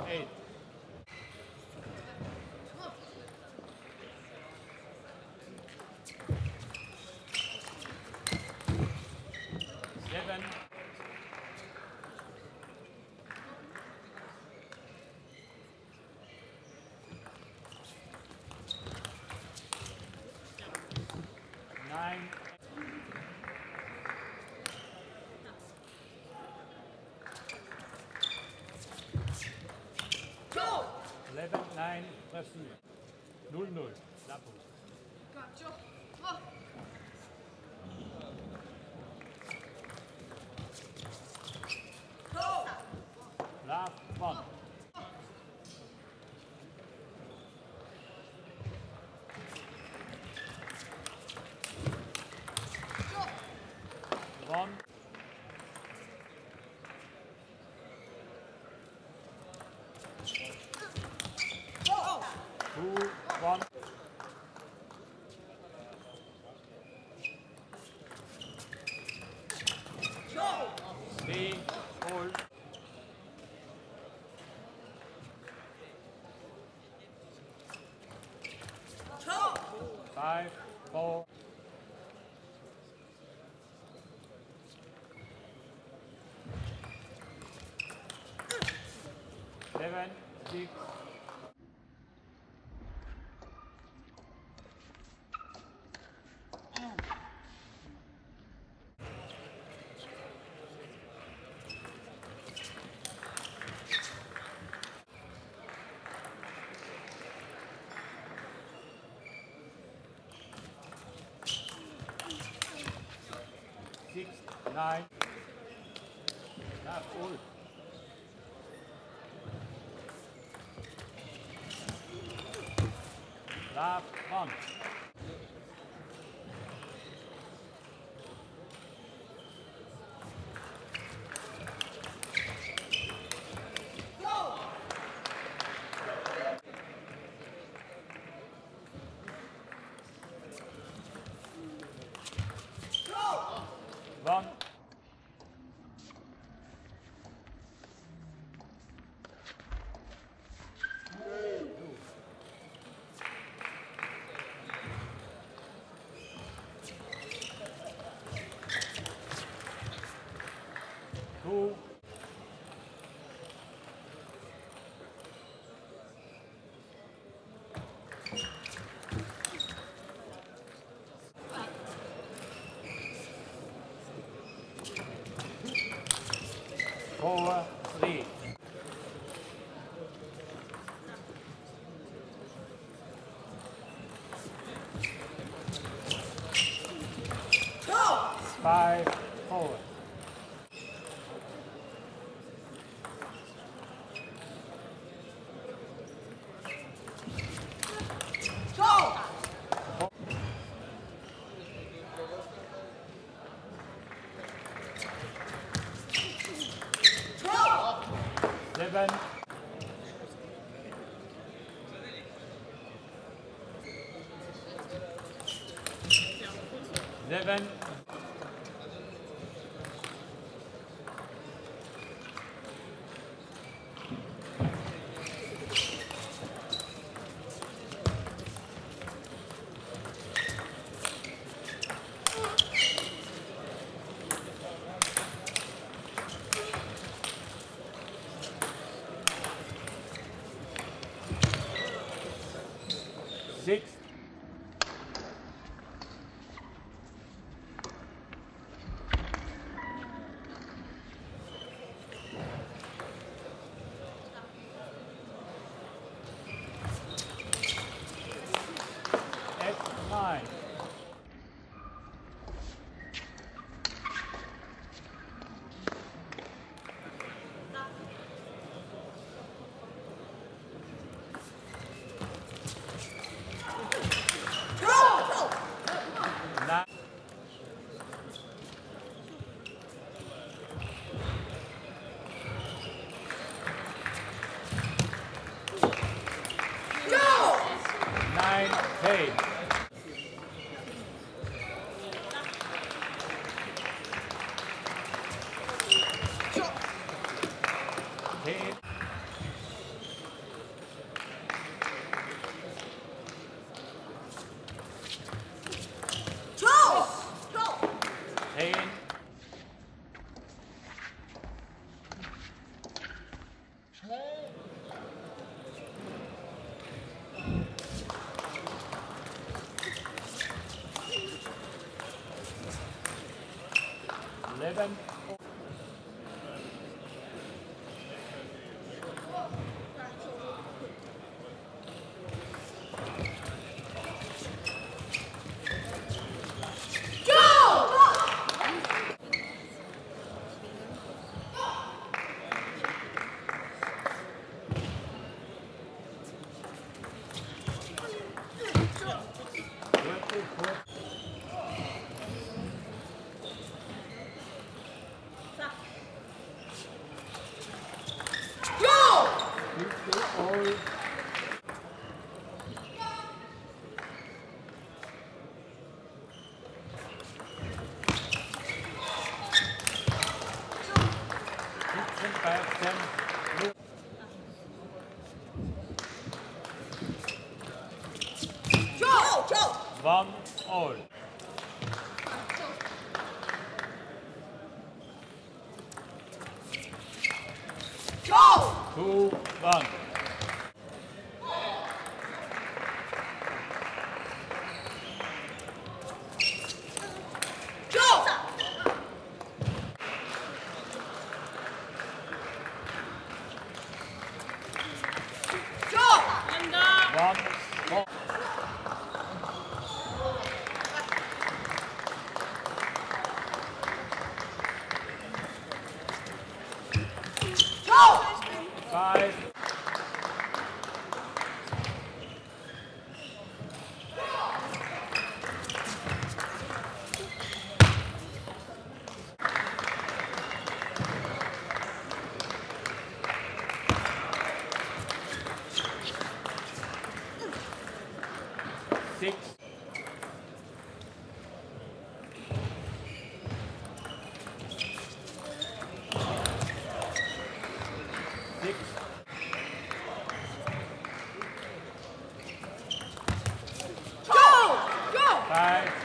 eight. 11, 9, Brasil. 0-0. Gotcha. Oh. Seven, six. Six, nine. That's all. Last one. One. Two. Four, three. Seven. Hey. Leben. One all. Two one. One four. Five. Six. Six. Five,